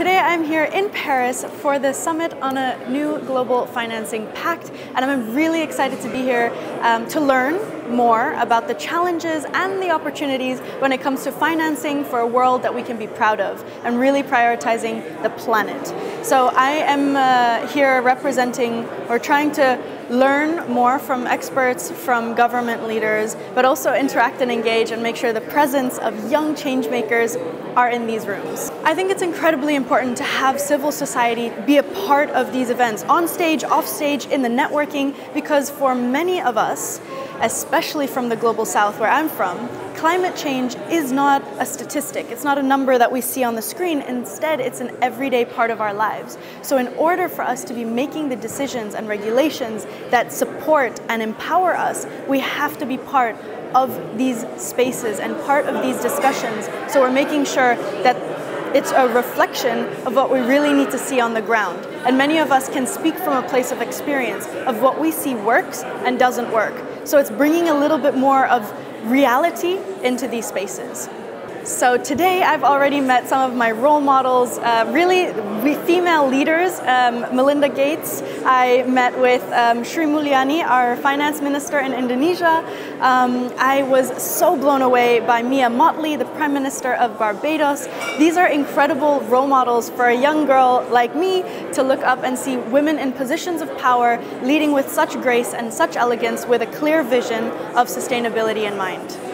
Today I'm here in Paris for the summit on a new global financing pact, and I'm really excited to be here um, to learn more about the challenges and the opportunities when it comes to financing for a world that we can be proud of and really prioritizing the planet. So I am uh, here representing or trying to learn more from experts, from government leaders, but also interact and engage and make sure the presence of young change makers are in these rooms. I think it's incredibly important to have civil society be a part of these events, on stage, off stage, in the networking, because for many of us, especially from the global south where I'm from, climate change is not a statistic. It's not a number that we see on the screen. Instead, it's an everyday part of our lives. So in order for us to be making the decisions and regulations that support and empower us, we have to be part of these spaces and part of these discussions. So we're making sure that it's a reflection of what we really need to see on the ground. And many of us can speak from a place of experience of what we see works and doesn't work. So it's bringing a little bit more of reality into these spaces. So today I've already met some of my role models, uh, really female leaders. Um, Melinda Gates, I met with um, Sri Mulyani, our finance minister in Indonesia. Um, I was so blown away by Mia Mottley, the prime minister of Barbados. These are incredible role models for a young girl like me to look up and see women in positions of power leading with such grace and such elegance with a clear vision of sustainability in mind.